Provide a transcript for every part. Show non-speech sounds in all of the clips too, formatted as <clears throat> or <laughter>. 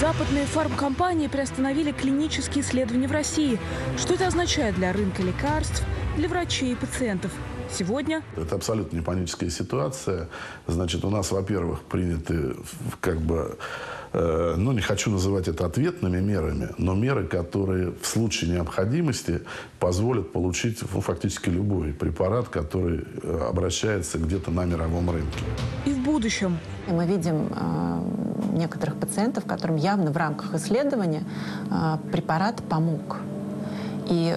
Западные фармкомпании приостановили клинические исследования в России. Что это означает для рынка лекарств, для врачей и пациентов? Сегодня Это абсолютно не паническая ситуация. Значит, у нас, во-первых, приняты как бы, ну, не хочу называть это ответными мерами, но меры, которые в случае необходимости позволят получить ну, фактически любой препарат, который э, обращается где-то на мировом рынке. и в будущем. И мы видим э, некоторых пациентов, которым явно в рамках исследования э, препарат помог. И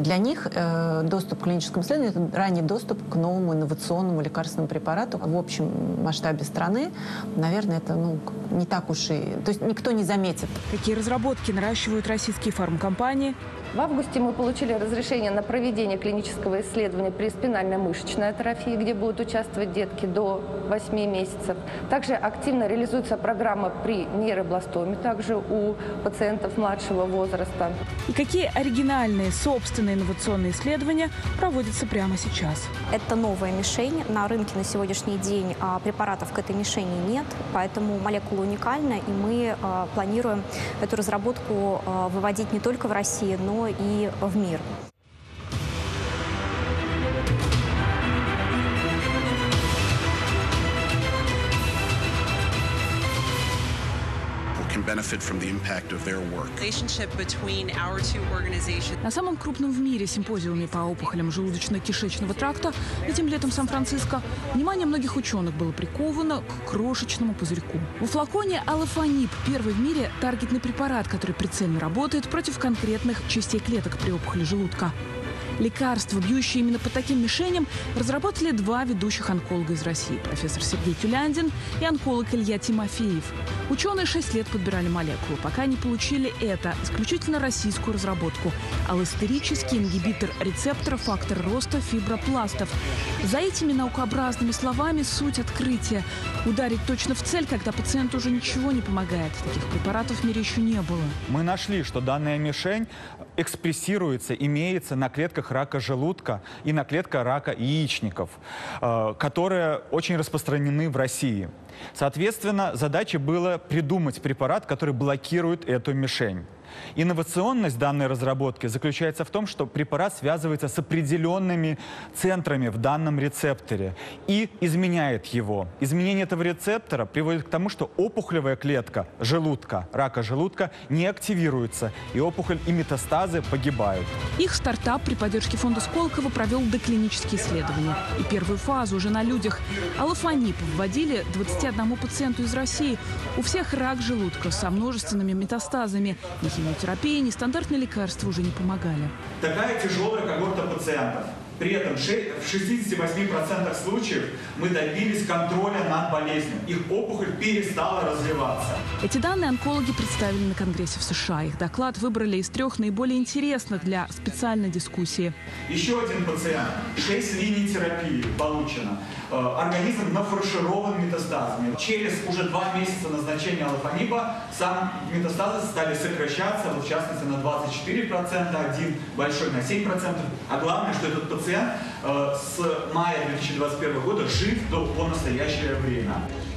для них э, доступ к клиническому исследованию – это ранний доступ к новому инновационному лекарственному препарату. В общем масштабе страны, наверное, это ну, не так уж и... То есть никто не заметит. Какие разработки наращивают российские фармкомпании? В августе мы получили разрешение на проведение клинического исследования при спинальной мышечной атрофии, где будут участвовать детки до 8 месяцев. Также активно реализуется программа при нейробластоме, также у пациентов младшего возраста. И какие оригинальные собственные инновационные исследования проводятся прямо сейчас? Это новая мишень. На рынке на сегодняшний день а, препаратов к этой мишени нет, поэтому молекула уникальна, и мы а, планируем эту разработку а, выводить не только в России, но и в мир. Benefit from the impact of their work. relationship between our two organizations. На самом крупном в мире симпозиуме по опухолям желудочно-кишечного тракта этим летом в Сан-Франциско внимание многих ученых было приковано к крошечному пузырьку. В флаконе алофанип – первый в мире таргетный препарат, который прицельно работает против конкретных частей клеток при опухоли желудка. Лекарства, бьющие именно по таким мишеням, разработали два ведущих онколога из России – профессор Сергей Тюляндин и онколог Илья Тимофеев. Ученые шесть лет подбирали молекулу, пока не получили это, исключительно российскую разработку – аллостерический ингибитор рецептора фактора роста фибропластов. За этими наукообразными словами суть открытия – ударить точно в цель, когда пациенту уже ничего не помогает. Таких препаратов в мире еще не было. Мы нашли, что данная мишень экспрессируется, имеется на клетках рака желудка и на клетках рака яичников, э, которые очень распространены в России. Соответственно, задачей было придумать препарат, который блокирует эту мишень. Инновационность данной разработки заключается в том, что препарат связывается с определенными центрами в данном рецепторе и изменяет его. Изменение этого рецептора приводит к тому, что опухолевая клетка желудка, рака желудка не активируется, и опухоль и метастазы погибают. Их стартап при поддержке фонда Сколково провел доклинические исследования. И первую фазу уже на людях. Алофанип вводили 21 пациенту из России. У всех рак желудка со множественными метастазами. Ни химиотерапия, ни стандартные лекарства уже не помогали. Такая тяжелая когорта пациентов. При этом в 68% случаев мы добились контроля над болезнью. Их опухоль перестала развиваться. Эти данные онкологи представили на Конгрессе в США. Их доклад выбрали из трех наиболее интересных для специальной дискуссии. Еще один пациент. 6 линий терапии получено. Э, Организм нафарширован метастазами. Через уже два месяца назначения алофаниба сам метастазы стали сокращаться, вот в частности на 24%, один большой на 7%. А главное, что этот пациент э, с мая 2021 года жив до, по настоящее время.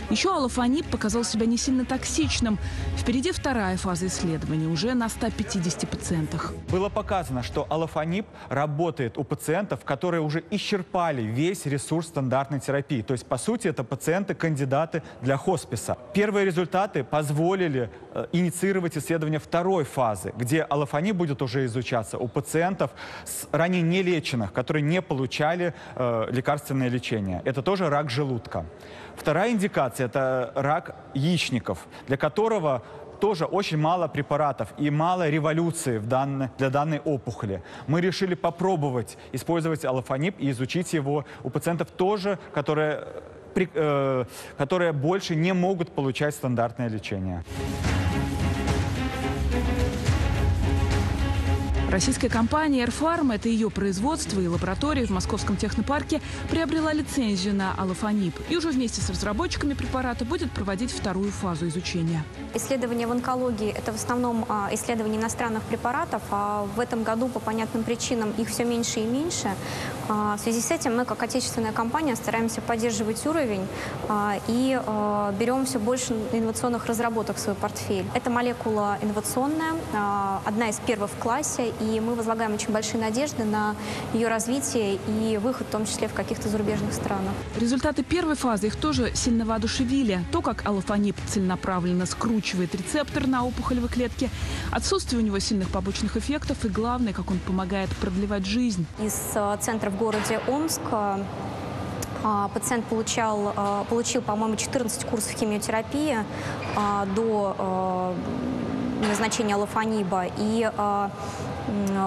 Еще алофанип показал себя не сильно токсичным. Впереди вторая фаза исследования, уже на 150 пациентах. Было показано, что алофанип работает у пациентов, которые уже исчерпали весь ресурс стандартной терапии. То есть, по сути, это пациенты-кандидаты для хосписа. Первые результаты позволили э, инициировать исследование второй фазы, где алофанип будет уже изучаться у пациентов с ранее нелеченных, которые не получали э, лекарственное лечение. Это тоже рак желудка. Вторая индикация – это рак яичников, для которого тоже очень мало препаратов и мало революции в данной- для данной опухоли. Мы решили попробовать использовать алофанип и изучить его у пациентов тоже, которые, при- э, которые больше не могут получать стандартное лечение. Российская компания Airfarm, это ее производство и лаборатория в Московском технопарке, приобрела лицензию на алофанип и уже вместе с разработчиками препарата будет проводить вторую фазу изучения. Исследования в онкологии – это в основном а, исследования иностранных препаратов, а в этом году по понятным причинам их все меньше и меньше. А, В связи с этим мы, как отечественная компания, стараемся поддерживать уровень а, и а, берем все больше инновационных разработок в свой портфель. Эта молекула инновационная, одна из первых в классе, и мы возлагаем очень большие надежды на ее развитие и выход, в том числе в каких-то зарубежных странах. Результаты первой фазы их тоже сильно воодушевили. То, как аллофанип целенаправленно скручивает рецептор на опухолевой клетке, отсутствие у него сильных побочных эффектов и, главное, как он помогает продлевать жизнь. Из центра в городе Омск а, а, пациент получал, а, получил, по-моему, 14 курсов химиотерапии до назначения аллофаниба. И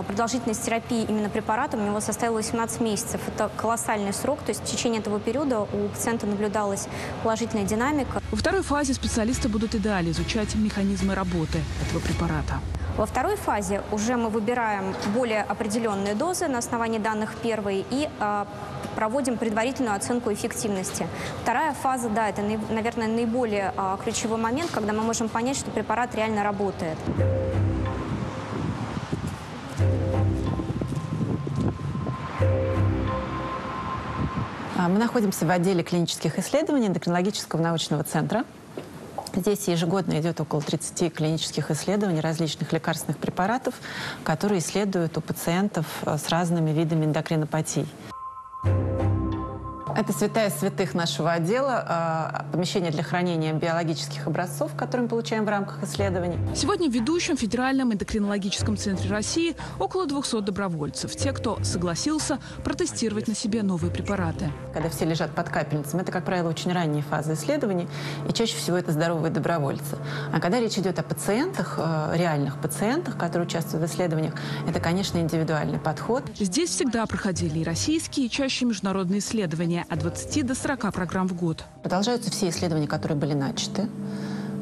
продолжительность терапии именно препаратом у него составила 18 месяцев. Это колоссальный срок, то есть в течение этого периода у пациента наблюдалась положительная динамика. Во второй фазе специалисты будут и далее изучать механизмы работы этого препарата. Во второй фазе уже мы выбираем более определенные дозы на основании данных первой и а, проводим предварительную оценку эффективности. Вторая фаза, да, это, наверное, наиболее а, ключевой момент, когда мы можем понять, что препарат реально работает. А, Мы находимся в отделе клинических исследований эндокринологического научного центра. Здесь ежегодно идет около 30 клинических исследований различных лекарственных препаратов, которые исследуют у пациентов э, с разными видами эндокринопатий. Это святая святых нашего отдела, э, помещение для хранения биологических образцов, которые мы получаем в рамках исследований. Сегодня в ведущем Федеральном эндокринологическом центре России около 200 добровольцев. Те, кто согласился протестировать на себе новые препараты. Когда все лежат под капельницами, это, как правило, очень ранние фазы исследований, и чаще всего это здоровые добровольцы. А когда речь идет о пациентах, э, реальных пациентах, которые участвуют в исследованиях, это, конечно, индивидуальный подход. Здесь всегда проходили и российские, и чаще международные исследования от 20 до 40 программ в год. Продолжаются все исследования, которые были начаты,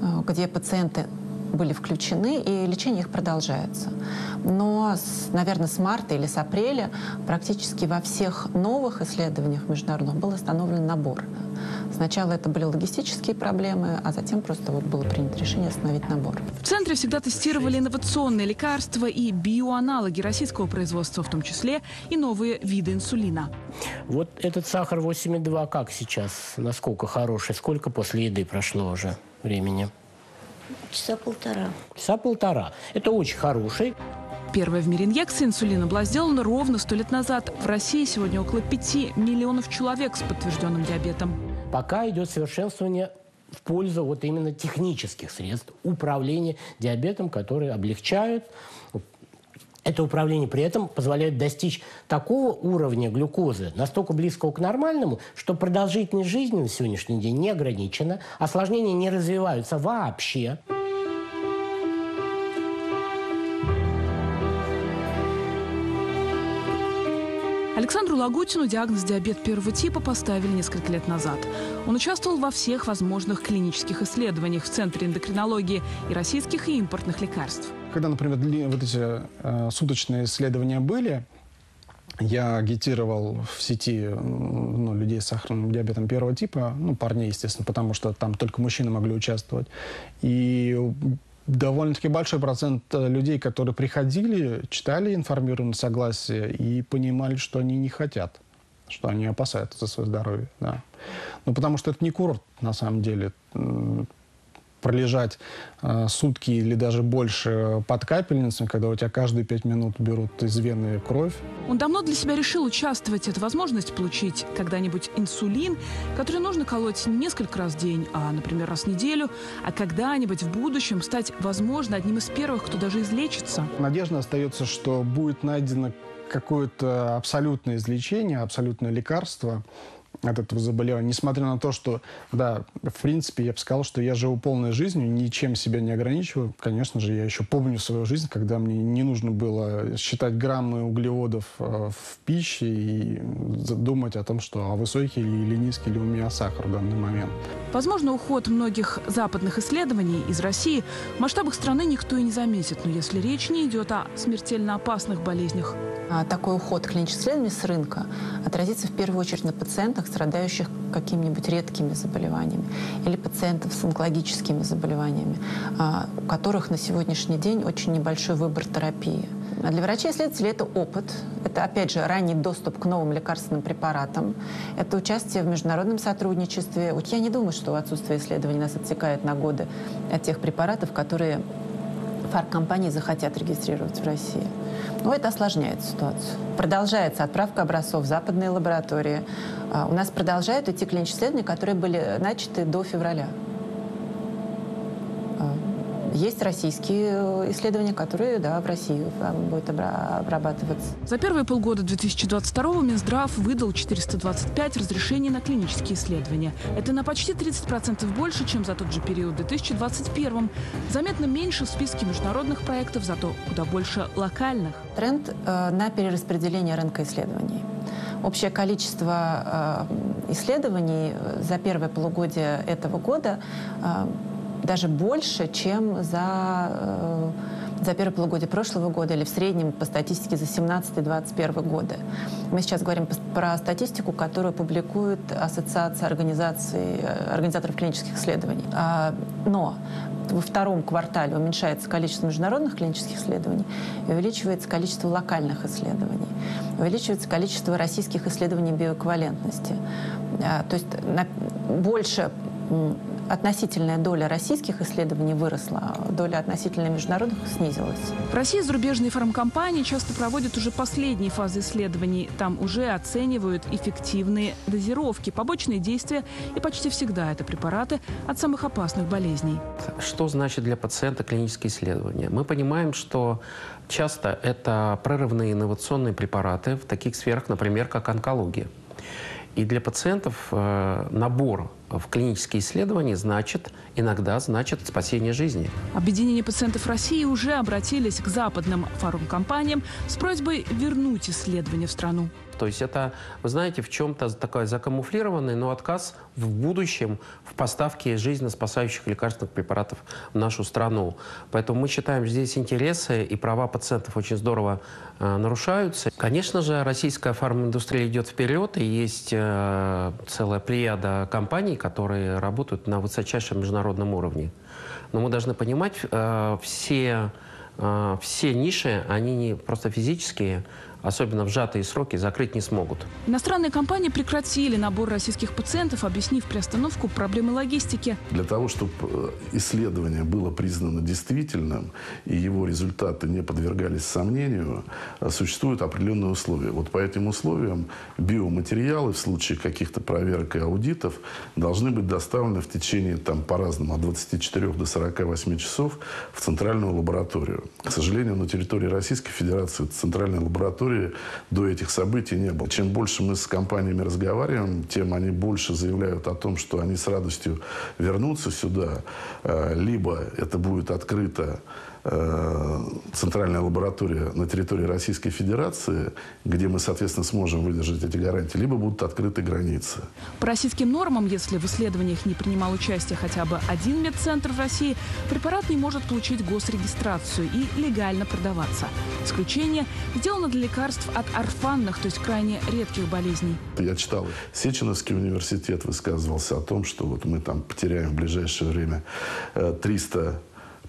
э, где пациенты были включены, и лечение их продолжается. Но, с, наверное, с марта или с апреля практически во всех новых исследованиях международных был остановлен набор. Сначала это были логистические проблемы, а затем просто вот было принято решение остановить набор. В центре всегда тестировали инновационные лекарства и биоаналоги российского производства, в том числе и новые виды инсулина. Вот этот сахар 8,2 как сейчас? Насколько хороший? Сколько после еды прошло уже времени? Часа полтора. Часа полтора. Это очень хороший. Первая в мире инъекция инсулина была сделана ровно сто лет назад. В России сегодня около 5 миллионов человек с подтвержденным диабетом. Пока идет совершенствование в пользу вот именно технических средств управления диабетом, которые облегчают это управление при этом позволяет достичь такого уровня глюкозы, настолько близкого к нормальному, что продолжительность жизни на сегодняшний день не ограничена, осложнения не развиваются вообще. Александру Лагутину диагноз диабет первого типа поставили несколько лет назад. Он участвовал во всех возможных клинических исследованиях в Центре эндокринологии и российских и импортных лекарств. Когда, например, вот эти э, суточные исследования были, я агитировал в сети ну, людей с сахарным диабетом первого типа, ну, парней, естественно, потому что там только мужчины могли участвовать. И довольно-таки большой процент э, людей, которые приходили, читали информированное согласие и понимали, что они не хотят, что они опасаются за свое здоровье. Да. Ну, потому что это не курорт, на самом деле. Пролежать э, сутки или даже больше под капельницей, когда у тебя каждые пять минут берут из вены кровь, Он давно для себя решил участвовать. Это возможность получить когда-нибудь инсулин, который нужно колоть не несколько раз в день, а, например, раз в неделю, а когда-нибудь в будущем стать, возможно, одним из первых, кто даже излечится. Надежда остается, что будет найдено какое-то абсолютное излечение, абсолютное лекарство от этого заболевания. Несмотря на то, что, да, в принципе, я бы сказал, что я живу полной жизнью, ничем себя не ограничиваю. Конечно же, я еще помню свою жизнь, когда мне не нужно было считать граммы углеводов э, в пище и думать о том, что а высокий или низкий ли у меня сахар в данный момент. Возможно, уход многих западных исследований из России в масштабах страны никто и не заметит, но если речь не идет о смертельно опасных болезнях. А такой уход клинических исследований с рынка отразится в первую очередь на пациентах, заключенных, страдающих какими-нибудь редкими заболеваниями, или пациентов с онкологическими заболеваниями, а, у которых на сегодняшний день очень небольшой выбор терапии. А для врачей-исследователей это опыт, это, опять же, ранний доступ к новым лекарственным препаратам, это участие в международном сотрудничестве. Вот я не думаю, что отсутствие исследований нас отсекает на годы от тех препаратов, которые фармкомпании захотят регистрировать в России. Но это осложняет ситуацию. Продолжается отправка образцов в западные лаборатории. А, У нас продолжают идти клинические исследования, которые были начаты до февраля. Есть российские э, исследования, которые, да, в России будут обра- обрабатываться. За первые полгода 2022 Минздрав выдал 425 разрешений на клинические исследования. Это на почти 30% больше, чем за тот же период в 2021. Заметно меньше в списке международных проектов, зато куда больше локальных. Тренд э, на перераспределение рынка исследований. Общее количество э, исследований за первое полугодие этого года э, даже больше, чем за, э, за первое полугодие прошлого года или в среднем по статистике за 17-21 годы. Мы сейчас говорим про статистику, которую публикует Ассоциация организаций, э, организаторов клинических исследований. А, Но во втором квартале уменьшается количество международных клинических исследований и увеличивается количество локальных исследований, увеличивается количество российских исследований биоэквивалентности. А, То есть больше относительная доля российских исследований выросла, доля относительно международных снизилась. В России зарубежные фармкомпании часто проводят уже последние фазы исследований. Там уже оценивают эффективные дозировки, побочные действия, и почти всегда это препараты от самых опасных болезней. Что значит для пациента клинические исследования? Мы понимаем, что часто это прорывные инновационные препараты в таких сферах, например, как онкология. И для пациентов э, набор в клинические исследования значит, иногда значит спасение жизни. Объединение пациентов России уже обратились к западным фармкомпаниям с просьбой вернуть исследования в страну. То есть это, вы знаете, в чем-то такой закамуфлированный, но отказ в будущем в поставке жизненно спасающих лекарственных препаратов в нашу страну. Поэтому мы считаем, здесь интересы и права пациентов очень здорово э, нарушаются. Конечно же, российская фарминдустрия идет вперед, и есть э, целая плеяда компаний, которые работают на высочайшем международном уровне. Но мы должны понимать, э, все, э, все ниши, они не просто физические, особенно в сжатые сроки, закрыть не смогут. Иностранные компании прекратили набор российских пациентов, объяснив приостановку проблемы логистики. Для того, чтобы э, исследование было признано действительным и его результаты не подвергались сомнению, э, существуют определенные условия. Вот по этим условиям биоматериалы в случае каких-то проверок и аудитов должны быть доставлены в течение, там, по-разному, от 24 до 48 часов в центральную лабораторию. К сожалению, на территории Российской Федерации центральной лаборатории до этих событий не было. Чем больше мы с компаниями разговариваем, тем они больше заявляют о том, что они с радостью вернутся сюда, э, либо это будет открыто центральная лаборатория на территории Российской Федерации, где мы, соответственно, сможем выдержать эти гарантии, либо будут открыты границы. По российским нормам, если в исследованиях не принимал участие хотя бы один медцентр в России, препарат не может получить госрегистрацию и легально продаваться. Исключение сделано для лекарств от орфанных, то есть крайне редких болезней. Я читал, Сеченовский университет высказывался о том, что вот мы там потеряем в ближайшее время э, 300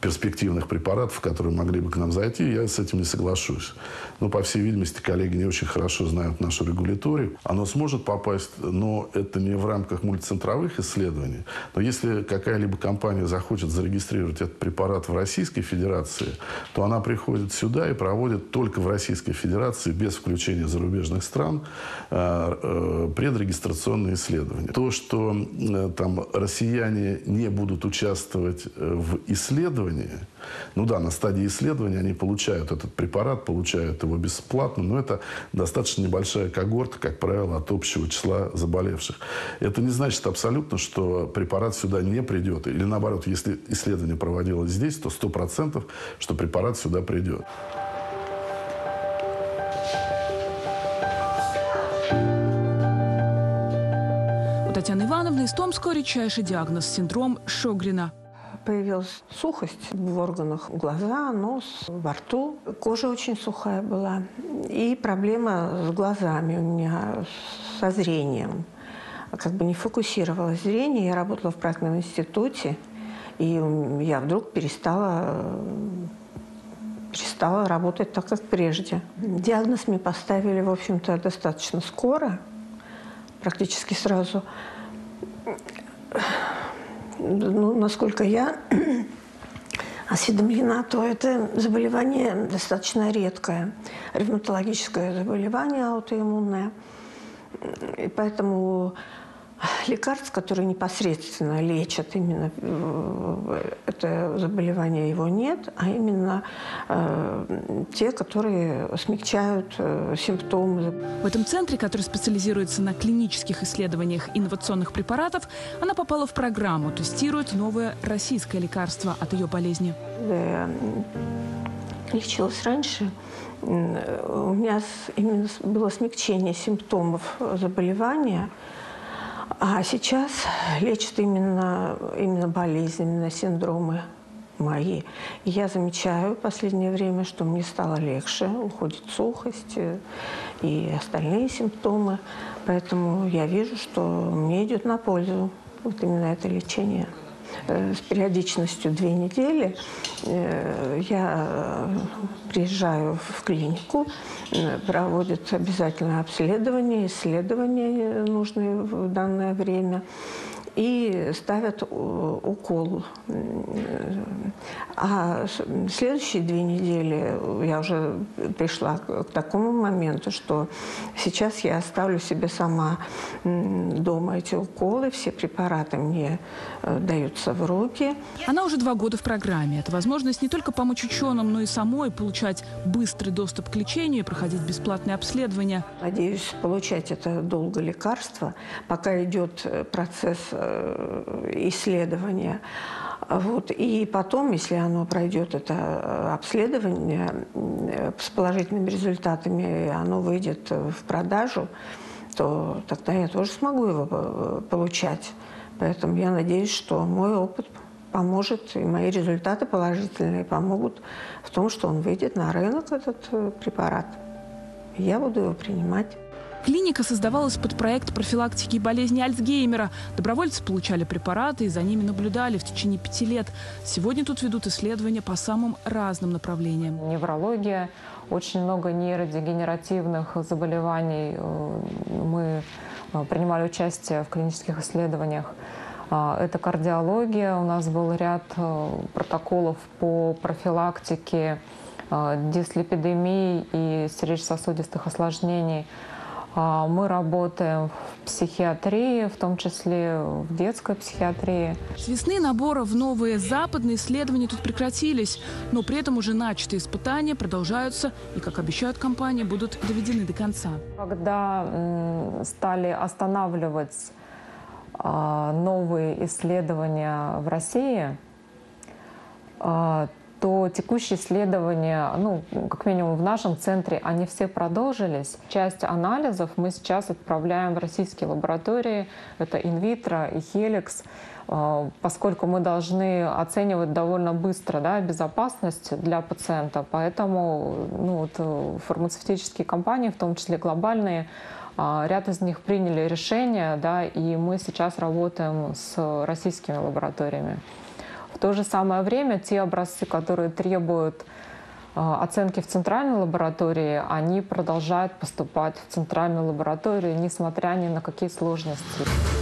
перспективных препаратов, которые могли бы к нам зайти, я с этим не соглашусь. Но, по всей видимости, коллеги не очень хорошо знают нашу регуляторию. Оно сможет попасть, но это не в рамках мультицентровых исследований. Но если какая-либо компания захочет зарегистрировать этот препарат в Российской Федерации, то она приходит сюда и проводит только в Российской Федерации, без включения зарубежных стран, э, э, предрегистрационные исследования. То, что э, там россияне не будут участвовать в исследовании, ну да, на стадии исследования они получают этот препарат, получают его бесплатно, но это достаточно небольшая когорта, как правило, от общего числа заболевших. Это не значит абсолютно, что препарат сюда не придет. Или наоборот, если исследование проводилось здесь, то 100%, что препарат сюда придет. У Татьяны Ивановны из Томска редчайший диагноз – синдром Шогрина. Появилась сухость в органах глаза, нос, во рту. Кожа очень сухая была. И проблема с глазами у меня, со зрением. как бы не фокусировалось зрение. Я работала в проектном институте, и я вдруг перестала перестала работать так, как прежде. Диагноз мне поставили, в общем-то, достаточно скоро, практически сразу. Ну, насколько я <clears throat> осведомлена, то это заболевание достаточно редкое, ревматологическое заболевание аутоиммунное. И поэтому лекарств, которые непосредственно лечат именно э, это заболевание, его нет, а именно э, те, которые смягчают э, симптомы. В этом центре, который специализируется на клинических исследованиях инновационных препаратов, она попала в программу, тестирует новое российское лекарство от ее болезни. Да, лечилась раньше, у меня именно было смягчение симптомов заболевания – а сейчас лечат именно, именно болезни, именно синдромы мои. Я замечаю в последнее время, что мне стало легче, уходит сухость э, и остальные симптомы. Поэтому я вижу, что мне идет на пользу вот именно это лечение. Э, с периодичностью две недели э, я приезжаю в клинику, проводят обязательно обследование, исследования нужные в данное время и ставят укол. А следующие две недели я уже пришла к такому моменту, что сейчас я оставлю себе сама дома эти уколы, все препараты мне э, даются в руки. Она уже два года в программе. Это возможность не только помочь ученым, но и самой получать быстрый доступ к лечению и проходить бесплатные обследования. Надеюсь получать это долго лекарство, пока идет э, процесс э, исследования. Вот. И потом, если оно пройдет это э, обследование э, с положительными результатами, оно выйдет в продажу, то тогда я тоже смогу его получать. Поэтому я надеюсь, что мой опыт поможет, и мои результаты положительные помогут в том, что он выйдет на рынок, этот препарат. Я буду его принимать. Клиника создавалась под проект профилактики болезни Альцгеймера. Добровольцы получали препараты и за ними наблюдали в течение пяти лет. Сегодня тут ведут исследования по самым разным направлениям. Неврология, очень много нейродегенеративных заболеваний. Э, мы э, принимали участие в клинических исследованиях. А, это кардиология. У нас был ряд э, протоколов по профилактике дислепидемии и сердечно-сосудистых осложнений. А, мы работаем в психиатрии, в том числе в детской психиатрии. С весны набора в новые западные исследования тут прекратились, но при этом уже начатые испытания продолжаются и, как обещают компании, будут доведены до конца. Когда стали останавливать а, новые исследования в России, а, то текущие исследования, ну, как минимум в нашем центре, они все продолжились. Часть анализов мы сейчас отправляем в российские лаборатории, это инвитро и хеликс, э, поскольку мы должны оценивать довольно быстро да, безопасность для пациента. Поэтому ну, вот, фармацевтические компании, в том числе глобальные, э, ряд из них приняли решение, да, и мы сейчас работаем с российскими лабораториями. В то же самое время те образцы, которые требуют а, оценки в центральной лаборатории, они продолжают поступать в центральную лабораторию, несмотря ни на какие сложности.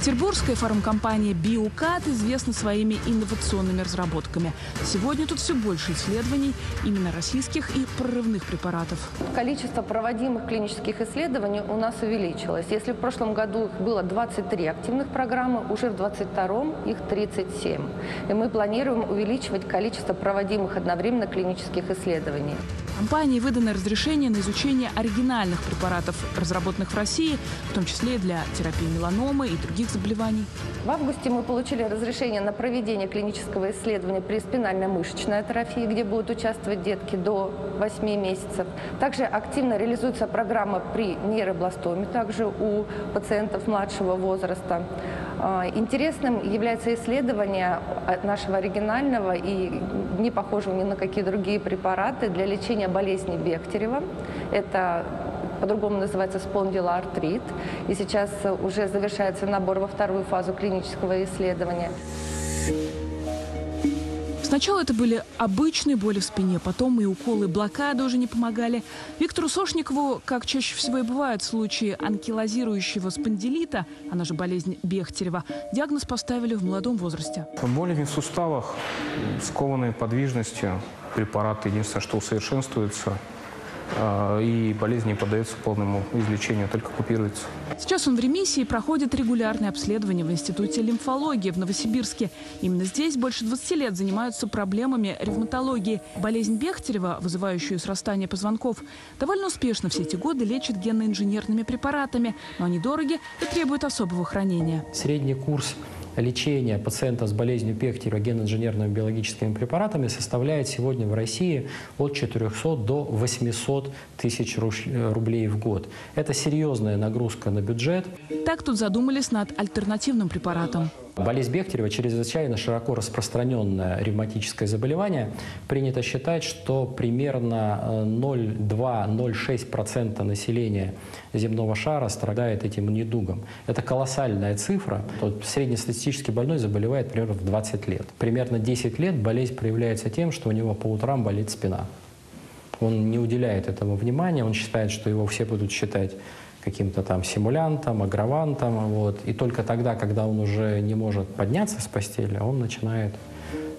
Петербургская фармкомпания «Биокат» известна своими инновационными разработками. Сегодня тут все больше исследований именно российских и прорывных препаратов. Количество проводимых клинических исследований у нас увеличилось. Если в прошлом году их было 23 активных программы, уже в 2022 их 37. И мы планируем увеличивать количество проводимых одновременно клинических исследований. Компании выдано разрешение на изучение оригинальных препаратов, разработанных в России, в том числе для терапии меланомы и других заболеваний. В августе мы получили разрешение на проведение клинического исследования при спинальной мышечной атрофии, где будут участвовать детки до 8 месяцев. Также активно реализуется программа при нейробластоме, также у пациентов младшего возраста. А, интересным является исследование нашего оригинального и не похожего ни на какие другие препараты для лечения болезни Бехтерева Это по-другому называется спондилоартрит. И сейчас уже завершается набор во вторую фазу клинического исследования. Сначала это были обычные боли в спине, потом и уколы блокады уже не помогали. Виктору Сошникову, как чаще всего и бывает в случае анкилозирующего спондилита, она же болезнь Бехтерева, диагноз поставили в молодом возрасте. Боли в суставах, скованные подвижностью, препараты единственное, что усовершенствуется – и болезнь не поддается полному излечению, только купируется. Сейчас он в ремиссии и проходит регулярное обследование в Институте лимфологии в Новосибирске. Именно здесь больше 20 лет занимаются проблемами ревматологии. Болезнь Бехтерева, вызывающую срастание позвонков, довольно успешно все эти годы лечит генно-инженерными препаратами, но они дороги и требуют особого хранения. Средний курс лечения пациента с болезнью Пехтера ген-инженерными биологическими препаратами составляет сегодня в России от 400 до 800 тысяч рублей в год. Это серьезная нагрузка на бюджет. Так тут задумались над альтернативным препаратом. Болезнь Бехтерева чрезвычайно широко распространенное ревматическое заболевание. Принято считать, что примерно 0,2-0,6% э, населения земного шара страдает этим недугом. Это колоссальная цифра. Вот среднестатистический больной заболевает примерно в 20 лет. Примерно 10 лет болезнь проявляется тем, что у него по утрам болит спина. Он не уделяет этому внимания, он считает, что его все будут считать каким-то там симулянтом, агравантом. Вот. И только тогда, когда он уже не может подняться с постели, он начинает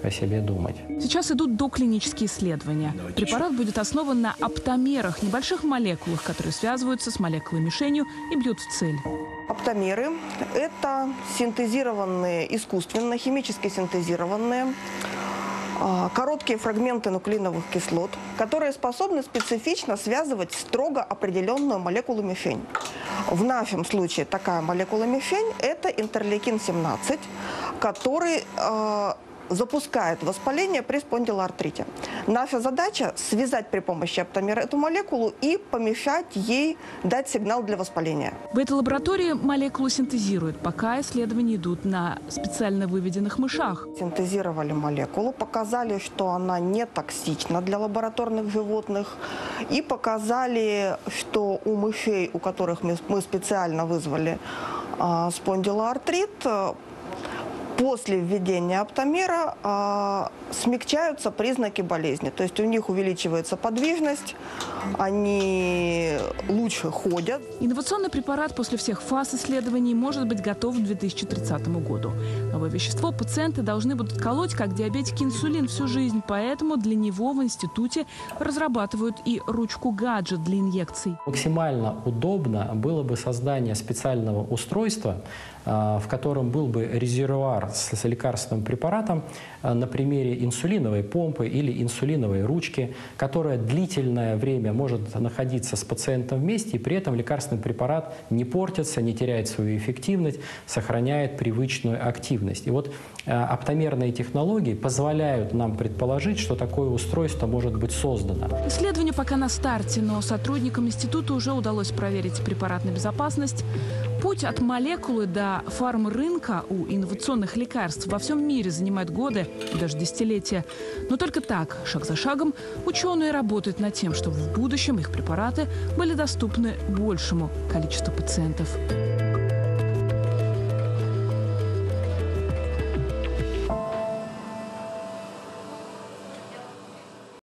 о себе думать. Сейчас идут доклинические исследования. Препарат будет основан на оптомерах, небольших молекулах, которые связываются с молекулой мишенью и бьют в цель. Оптомеры – это синтезированные, искусственно, химически синтезированные короткие фрагменты нуклеиновых кислот, которые способны специфично связывать строго определенную молекулу мифень. В нашем случае такая молекула мифень – это интерлейкин-17, который а, запускает воспаление при спондилоартрите. Наша задача связать при помощи оптомера эту молекулу и помешать ей дать сигнал для воспаления. В этой лаборатории молекулу синтезируют, пока исследования идут на специально выведенных мышах. Синтезировали молекулу, показали, что она не токсична для лабораторных животных и показали, что у мышей, у которых мы специально вызвали а, спондилоартрит, после введения оптомера а, смягчаются признаки болезни. То есть у них увеличивается подвижность, они лучше ходят. Инновационный препарат после всех фаз исследований может быть готов к 2030 году. Новое вещество пациенты должны будут колоть, как диабетики, инсулин всю жизнь. Поэтому для него в институте разрабатывают и ручку-гаджет для инъекций. Максимально удобно было бы создание специального устройства, в котором был бы резервуар с лекарственным препаратом а, на примере инсулиновой помпы или инсулиновой ручки, которая длительное время может находиться с пациентом вместе, и при этом лекарственный препарат не портится, не теряет свою эффективность, сохраняет привычную активность. И вот а, оптомерные технологии позволяют нам предположить, что такое устройство может быть создано. Исследование пока на старте, но сотрудникам института уже удалось проверить препарат на безопасность. Путь от молекулы до фарм-рынка у инновационных лекарств во всем мире занимает годы даже десятилетия. Но только так, шаг за шагом, ученые работают над тем, чтобы в будущем их препараты были доступны большему количеству пациентов.